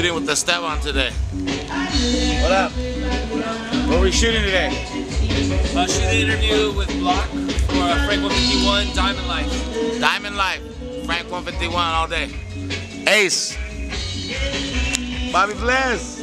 Shooting with Estevan today. What up? What are we shooting today? Uh, shooting an interview with Block for Frank 151 Diamond Life. Diamond Life. Frank 151 all day. Ace. Bobby Bless.